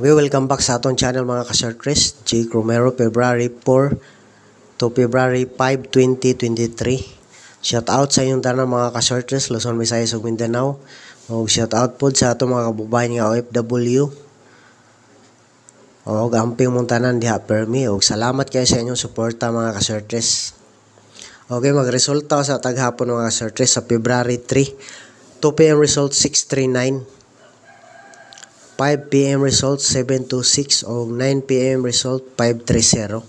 We welcome back sa atong channel mga ka-Sir Chris, J. Romero, February 4 to February 5, 2023. Shout out sa inyong tanan mga ka-Sir Chris, Luzon, Visayas ug Mindanao. O shout out po sa atong mga kababayan nga OFW. O amping mong tanan diha permi og salamat kayo sa inyong suporta mga ka-Sir Chris. Okay, magresulta sa taghapon mga ka-Sir Chris sa February 3. 2 p.m. result 639. 5 p.m. result 726 o 9 p.m. result 530.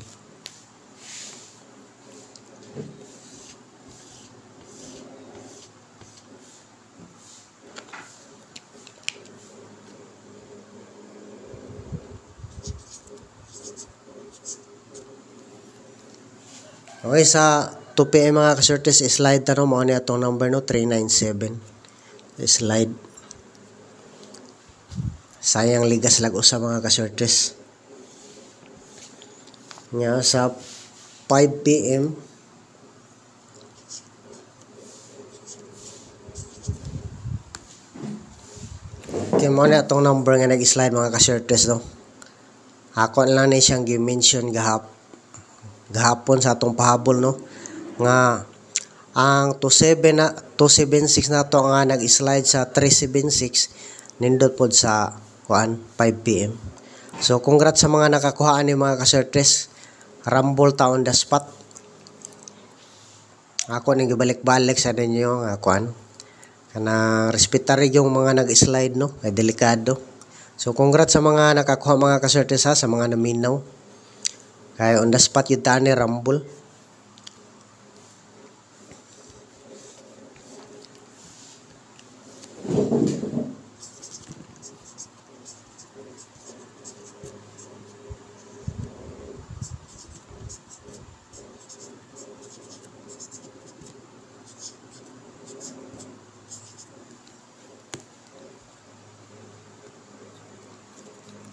Okay, sa 2 p.m. mga kasurtes, slide tanong mo ano itong number no, 397. Slide. Sayang ligas lag usa mga kasurtes. Nga sa 5 p.m. Okay mo na itong number nga nag-slide mga kasurtes no. Ako lang na siyang gi-mention gahap gahapon sa atong pahabol no nga ang 27 na 276 na to nga nag-slide sa 376 nindot pod sa kuan 5 PM. So congrats sa mga nakakuha ni mga kasertres. Rumble ta on the spot. Ako ning gibalik-balik sa ninyo nga kuan. Kana respetar yung mga nag-slide no, ay delikado. So congrats sa mga nakakuha mga kasertres ha, sa mga naminaw. Kaya on the spot yung tani Rumble.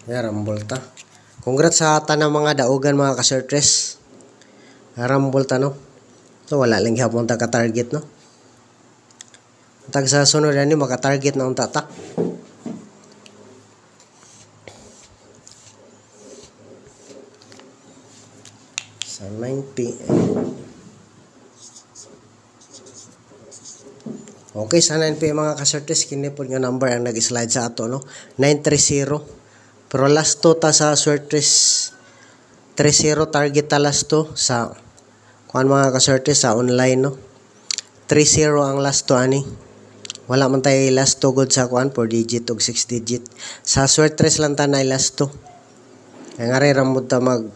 Yeah, Rumble ta. Congrats sa tanang mga daugan mga kasertres. Rumble ta no. So wala lang gihapon ta ka target no. Tag sa sunod ani maka target na unta ta. Sa 9 PM. Okay, sa 9 PM mga kasertes, kini po nga number ang nag-slide sa ato, no? 930. Pero last to ta sa Swertres 30 target ta last to sa kuan mga kasertes sa online, no? 30 ang last to ani. Wala man tayo last to good sa kuan 4 digit og 6 digit. Sa Swertres lang ta na last to. Kaya nga rin ramod ta mag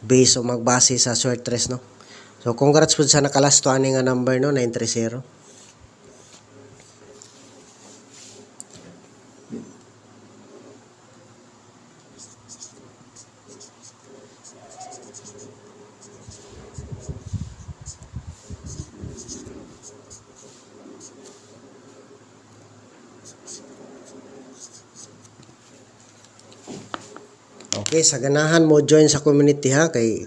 base o magbase sa Swertres, no? So congrats po sa nakalast to ani nga number no 930. Okay, sa ganahan mo join sa community ha kay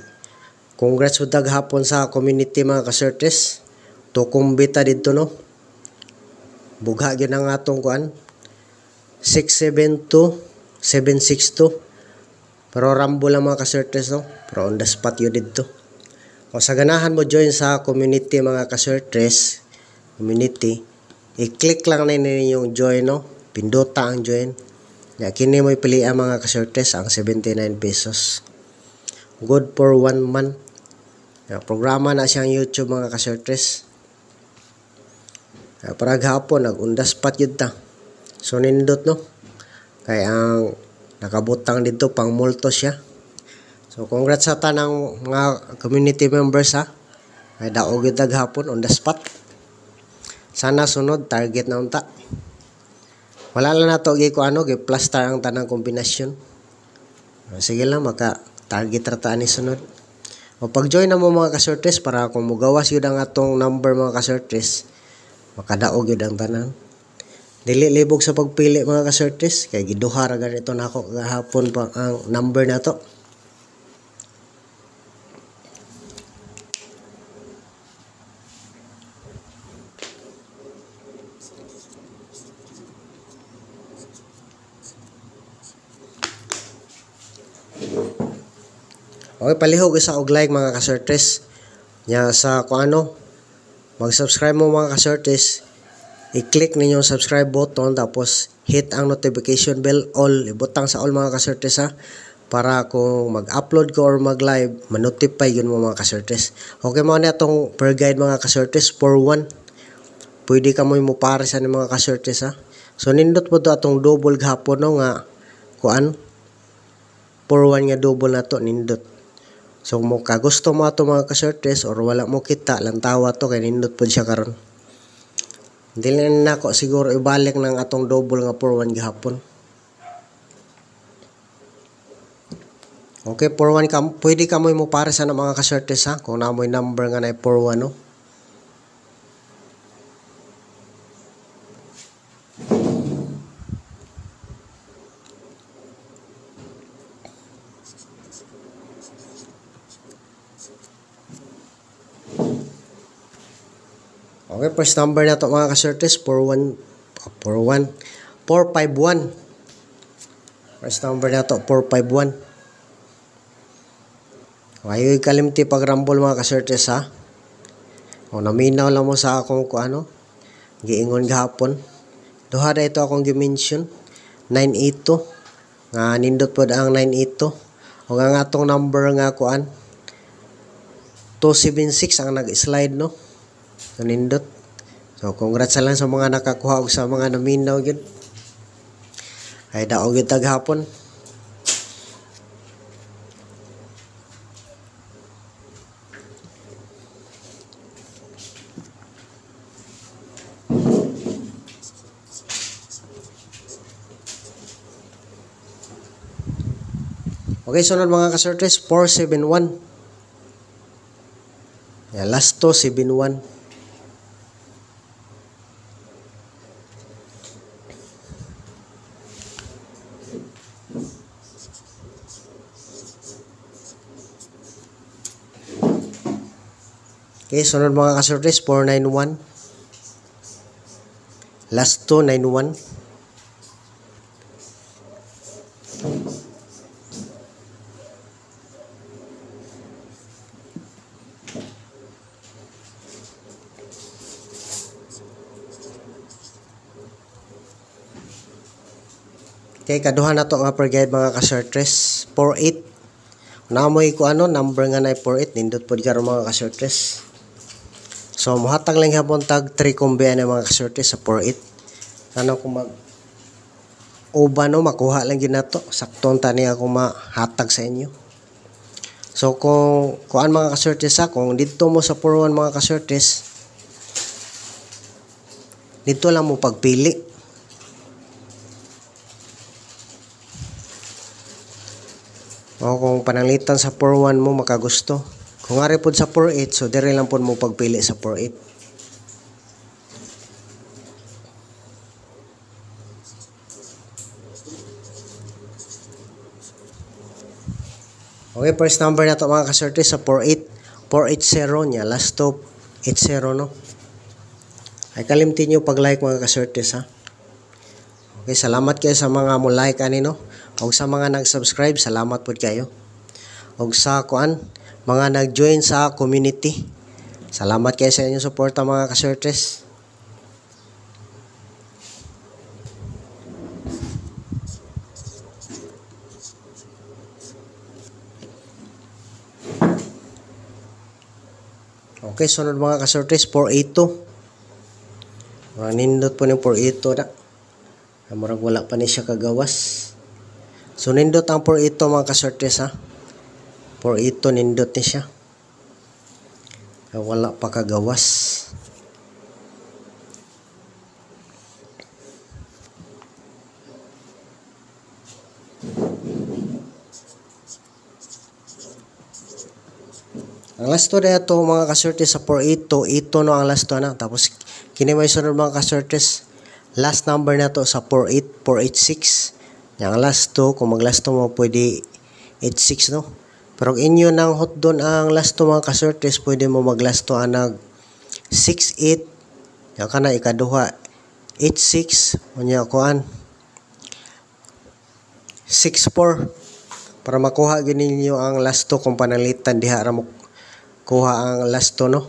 congrats sa daghapon sa community mga kasertes. Tukong bita dito no. Bugha gyud ang atong kuan. 672 762 pero rambo lang mga kasertes no. Pero on the spot yun dito. O sa ganahan mo join sa community mga kasertes community i-click lang na ninyo yung join no. Pindota ang join. Ya, kini mo pili ang mga kasertes ang 79 pesos. Good for one month. Ya, programa na siyang YouTube mga kasertes. Ya, para gahapon nag-undas pat yun ta. So nindot no. Kaya ang nakabutang dito pang multo siya. So congrats sa tanang mga community members ha. Ay daog yun hapon on the spot. Sana sunod target na unta. Wala lang na to gi ko ano gi plaster ang tanang kombinasyon. Sige lang maka target rata ni sunod. O pag join na mo mga kasortes para kung mugawas yun ang atong number mga kasortes makadaog yun ang tanan. Dili libog sa pagpili mga kasortes kay giduha ra ganito nako gahapon pa ang number na Okay, palihog isa og like mga kasertes. Nya sa kung ano, mag-subscribe mo mga kasertes, i-click ninyo yung subscribe button tapos hit ang notification bell all, ibutang sa all mga kasertes ha para kung mag-upload ko or mag-live, ma-notify yun mo mga kasertes. Okay mga na itong per guide mga kasertes for one. Pwede ka mo mo para sa mga kasertes ha. So nindot po to atong double gahapon no nga kuan for one nga double na to nindot. So mo ka gusto mo ato mga kasertes or wala mo kita lang tawa to kay nindot pud siya karon. Dili na nako siguro ibalik ng atong double nga for one gihapon. Okay, for one ka, pwede ka mo para sa mga kasertes ha kung na mo number nga na for one no. Okay, first number na to mga kasertes, 41, 41, 451. First number na to, 451. Ayaw kalimti pag rumble mga kasertes ha. O naminaw lang mo sa akong ko ano, giingon gahapon. Duha na ito akong gimension, 982. Nga nindot pod ang 982. O nga nga tong number nga kuan, 276 ang nag-slide no. So, nindot. So, congrats lang sa mga nakakuha og sa mga naminaw yun. Ay, daog yung taghapon. Okay, sunod mga kasertres, 471. Yeah, last to, 71. Okay, sunod mga kasortes, 491. Last 291. Okay, kaduha na to nga per guide mga kasortres, 48. Namoy ko ano, number nga na 48, nindot po di karon mga kasortres. So, muhatag lang hapon tag 3 kumbiya ng mga kasorte sa 4-8. Ano kung mag uba no, makuha lang yun na to. Sakton tani ako mahatag sa inyo. So, kung kuan mga kasortes sa, kung dito mo sa 4-1 mga kasortes, dito lang mo pagpili. O kung pananglitan sa 4-1 mo makagusto. Kung nga po sa 4-8, so dire lang po mo pagpili sa 4-8. Okay, first number na to mga kaserte sa 48. 480 niya. Last to 80 no. Ay kalimtin nyo pag-like mga kaserte ha. Okay, salamat kayo sa mga mo like ani no. O sa mga nag-subscribe, salamat po kayo. O sa kuan, mga nag-join sa community. Salamat kayo sa inyong suporta mga kasertes. Okay, sunod mga kasertes, 482. Mga nindot po ng 482 na. Marag wala pa ni siya kagawas. So, nindot ang 482 mga kasertes ha. 482 nindot ni siya. Wala pa kagawas. Ang last to ito mga kasortes sa 482, 8 no ang last to na. Tapos kini may sunod mga kasortes, last number na to sa 48, 486. Yang last to, kung mag last to mo pwede 86 no. Pero inyo nang hot doon ang last to mga kasortes, pwede mo mag last to ang 68. Yan ka na ikaduha 86. Unya kuan 64. para makuha gyud ninyo ang last 2 kung panalitan diha ra mo kuha ang last 2 no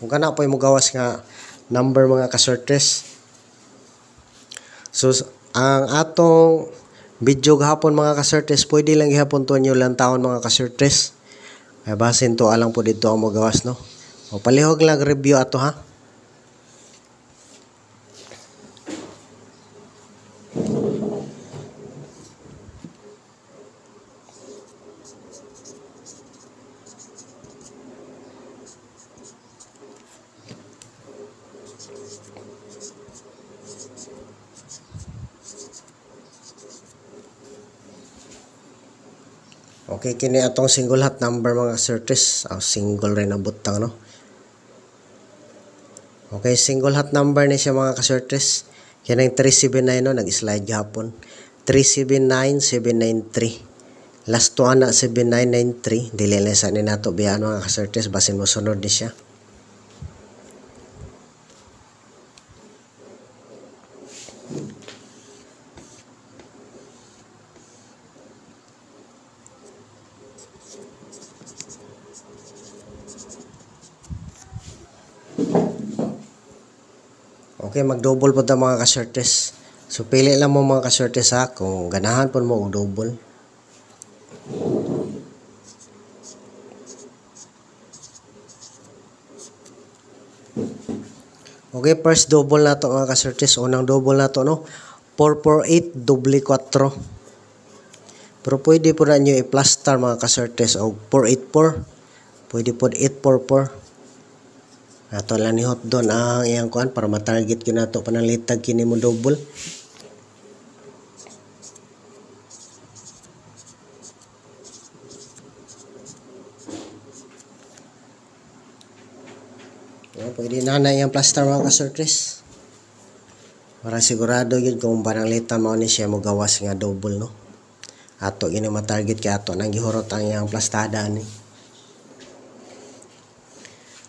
kung kana po mo gawas nga number mga kasortes so ang atong video gahapon mga kasortes pwede lang gihapon to nyo lang taon mga kasortes ay basin to alang po dito ang magawas no? O palihog lang review ato ha Okay, kini atong single hat number mga certis. Oh, single rin ang butang, no? Okay, single hat number ni siya mga kasertis. Yan ang 379, no? Nag-slide gahapon. 379793. Last to ana 7993. Dili lang sa ni nato biyan mga kasertis. Basin mo sunod ni siya. Okay, mag-double po ta mga kasertes. So, pili lang mo mga kasertes ha, kung ganahan po mo og double. Okay, first double na to mga kasertes. Unang double na to, no? 448, doble 4. Pero pwede po na nyo i-plaster mga kasertes o 484. Pwede po 844. Ato lang ni hot doon ang iyang kuan para ma-target yun nato panalitag kini mo double. Yan, pwede na na iyang plaster mga kasurtres. Para sigurado yun kung panalitan mo ni siya mo gawas nga double no. Ato gini ma-target kay ato nang gihurot ang iyang plastada ni.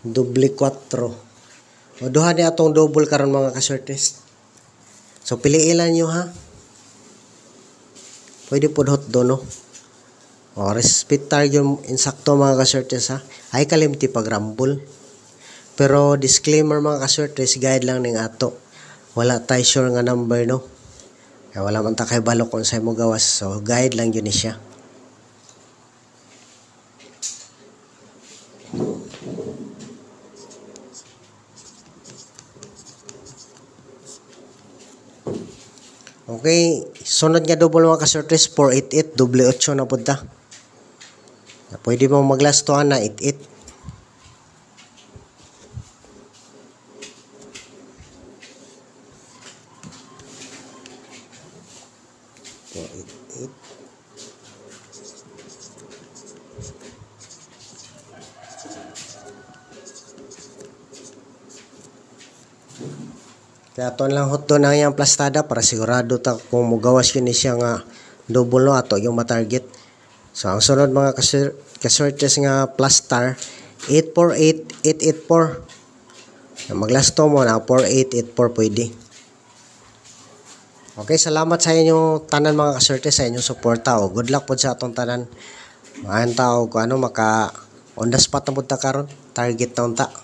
Doble 4. O duha ni atong double karon mga kasortes. So piliin lang nyo ha. Pwede po hot do no. O respectar yung insakto mga kasortes ha. Ay kalimti pag rumble. Pero disclaimer mga kasortes, guide lang ning ato. Wala tayo sure nga number no. Kaya wala man ta kay balok kung sa'yo mo gawas. So guide lang yun ni siya. Okay, sunod nga double mga kasortes 488 double 8 na punta. Pwede mo maglastuhan na 88. Four, eight, eight. Kaya ato lang hot doon ang iyang plastada para sigurado ta kung mugawas yun siya nga double no ato yung matarget. So ang sunod mga kasir- kasortes nga plastar 848884. Maglasto mo na 4884 pwede. Okay, salamat sa inyo tanan mga kasorte sa inyong suporta o good luck po sa atong tanan. Mga tao ko ano maka on the spot na punta karon target na unta.